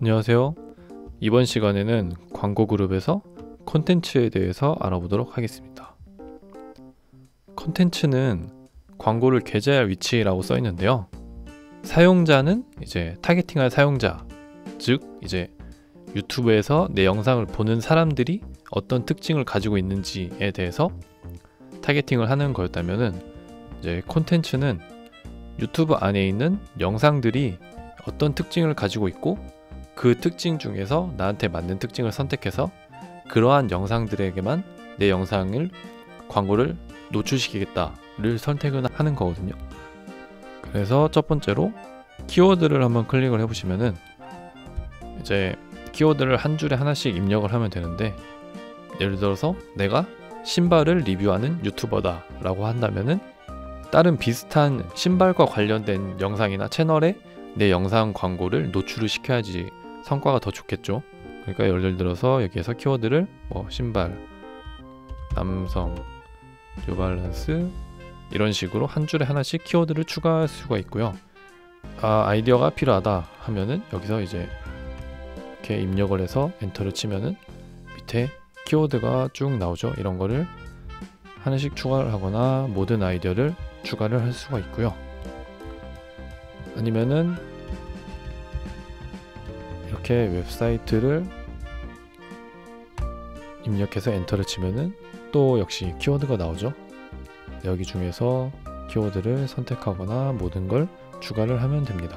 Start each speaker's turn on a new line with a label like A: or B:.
A: 안녕하세요. 이번 시간에는 광고 그룹에서 콘텐츠에 대해서 알아보도록 하겠습니다. 콘텐츠는 광고를 게재할 위치라고 써 있는데요. 사용자는 이제 targeting할 사용자, 즉 이제 유튜브에서 내 영상을 보는 사람들이 어떤 특징을 가지고 있는지에 대해서 targeting을 하는 거였다면은 이제 콘텐츠는 유튜브 안에 있는 영상들이 어떤 특징을 가지고 있고 그 특징 중에서 나한테 맞는 특징을 선택해서 그러한 영상들에게만 내 영상을 광고를 노출시키겠다를 선택을 하는 거거든요. 그래서 첫 번째로 키워드를 한번 클릭을 해보시면은 이제 키워드를 한 줄에 하나씩 입력을 하면 되는데 예를 들어서 내가 신발을 리뷰하는 유튜버다 라고 한다면은 다른 비슷한 신발과 관련된 영상이나 채널에 내 영상 광고를 노출을 시켜야지 성과가 더 좋겠죠? 그러니까 예를 들어서 여기에서 키워드를 뭐 신발 남성 뉴발란스 이런 식으로 한 줄에 하나씩 키워드를 추가할 수가 있고요. 아 아이디어가 필요하다 하면은 여기서 이제 이렇게 입력을 해서 엔터를 치면은 밑에 키워드가 쭉 나오죠. 이런 거를 하나씩 추가를 하거나 모든 아이디어를 추가를 할 수가 있고요. 아니면은 이렇게 웹사이트를 입력해서 엔터를 치면은 또 역시 키워드가 나오죠. 여기 중에서 키워드를 선택하거나 모든 걸 추가를 하면 됩니다